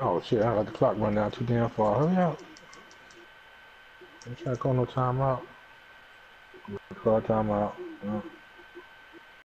Oh shit, I got the clock run down too damn far. Hurry up. I'm trying to call no timeout. Call time out. Uh,